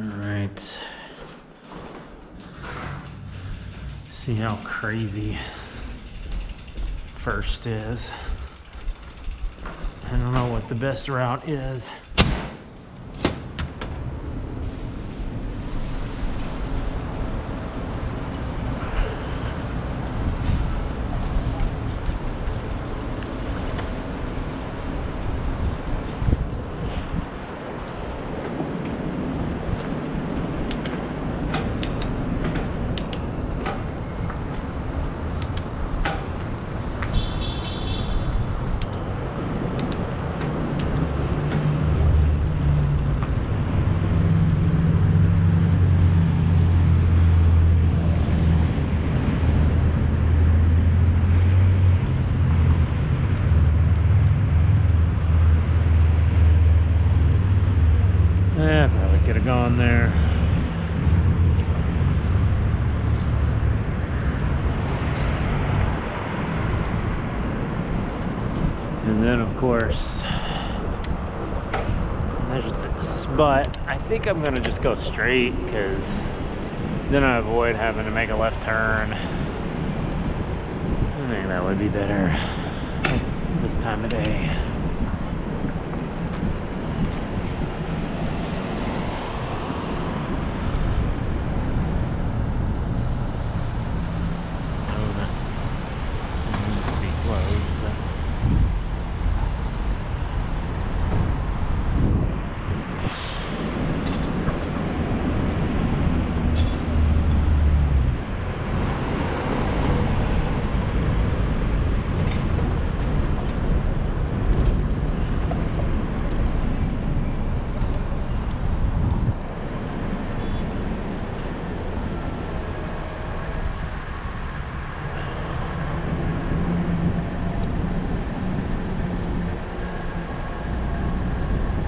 Alright. See how crazy first is. I don't know what the best route is. Yeah, probably could have gone there. And then, of course, there's this. But I think I'm gonna just go straight because then I avoid having to make a left turn. I think that would be better this time of day. know that it needs to be closed, but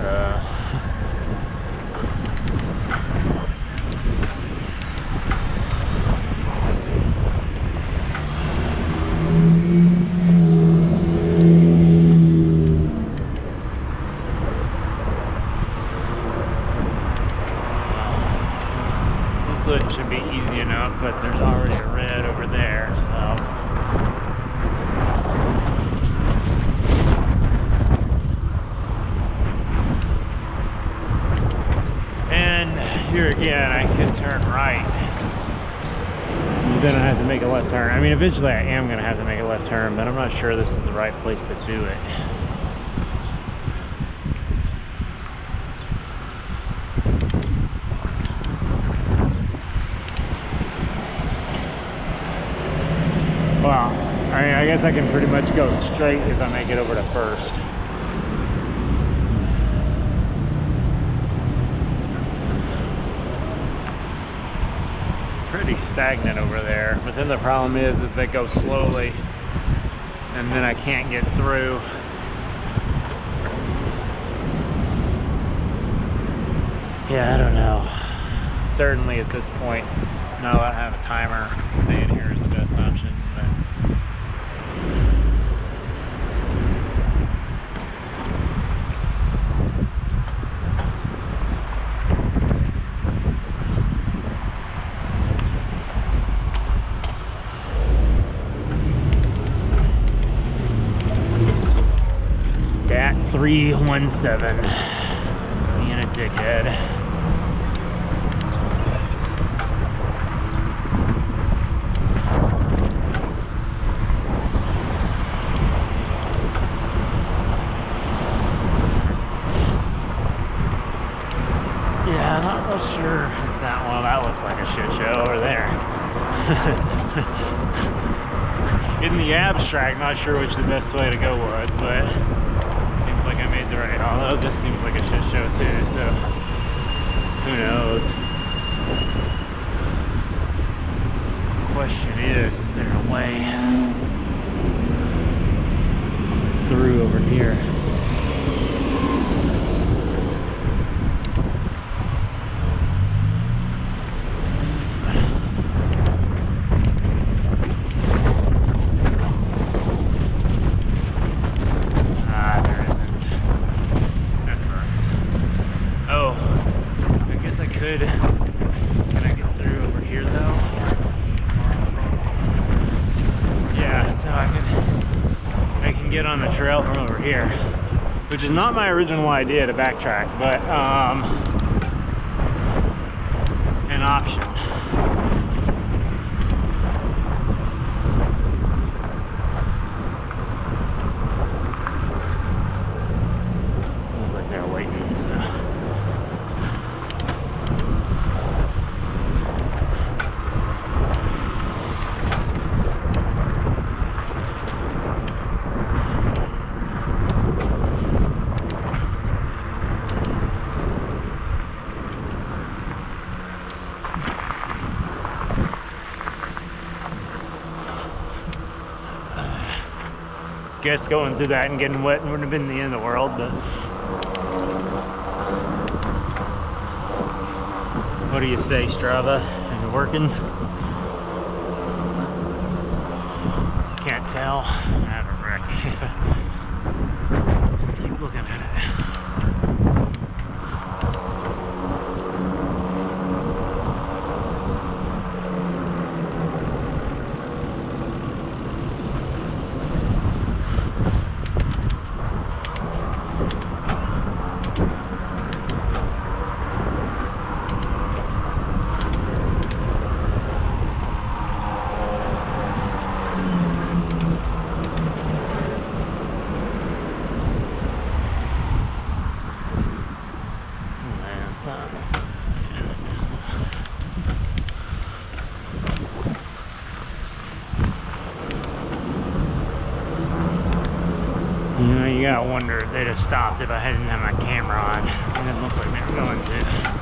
uh, This one should be easy enough, but there's already a red over there, so. And here again, I could turn right. Then I have to make a left turn. I mean, eventually I am going to have to make a left turn, but I'm not sure this is the right place to do it. Well, I, mean, I guess I can pretty much go straight if I make it over to first. Pretty stagnant over there, but then the problem is that they go slowly and then I can't get through. Yeah, I don't know. Certainly at this point, now that I have a timer, 317. Being a dickhead. Yeah, I'm not sure if that one, that looks like a shit show over there. In the abstract, not sure which the best way to go was, but like I made the right, although this seems like a shit show too, so who knows. Question is, is there a way through over here? Ah, there isn't. That sucks. Oh, I guess I could could. Can I get through over here though? Yeah, so I can I can get on the trail from over here, which is not my original idea to backtrack, but um, an option. Looks like they're waiting. So. Guess going through that and getting wet wouldn't have been the end of the world, but what do you say, Strava? Is it working? Can't tell. I have a wreck. Just keep looking at it. Last time. You know, you gotta wonder if they'd have stopped if I hadn't had my camera on. It didn't look like they were going to.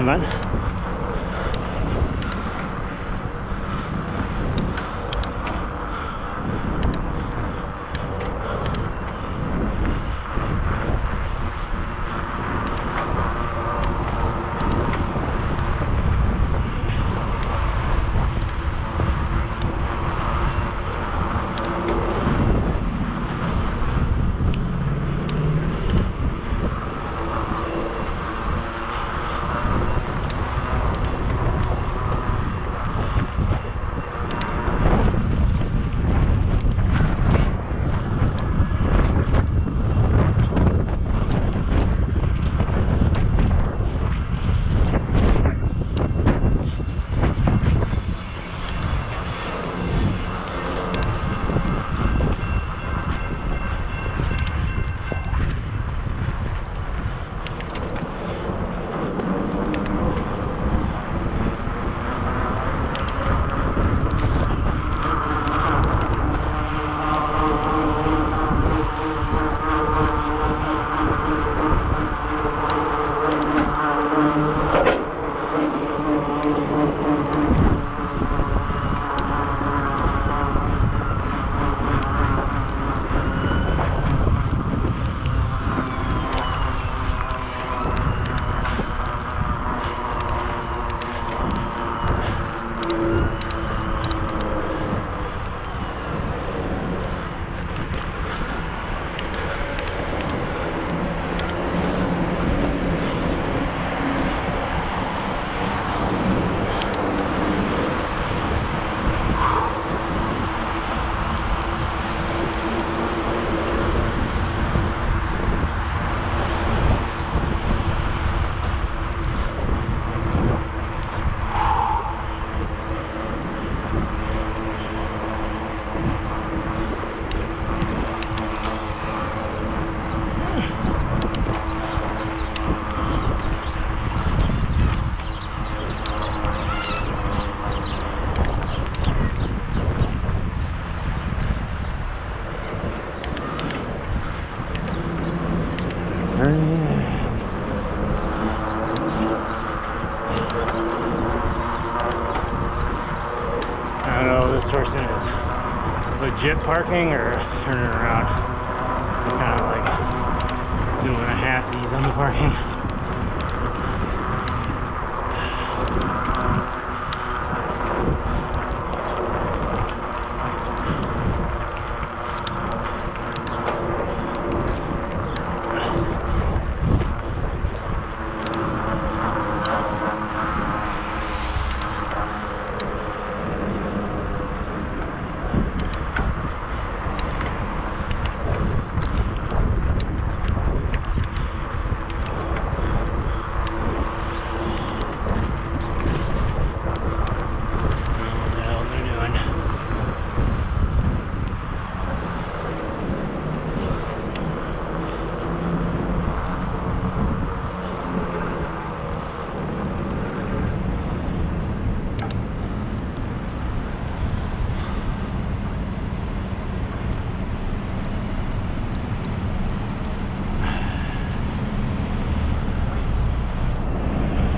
Never parking or turning around. Kind of like doing a half-ease on the parking. what the hell they're doing.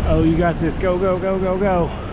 Oh, you got this. Go, go, go, go, go.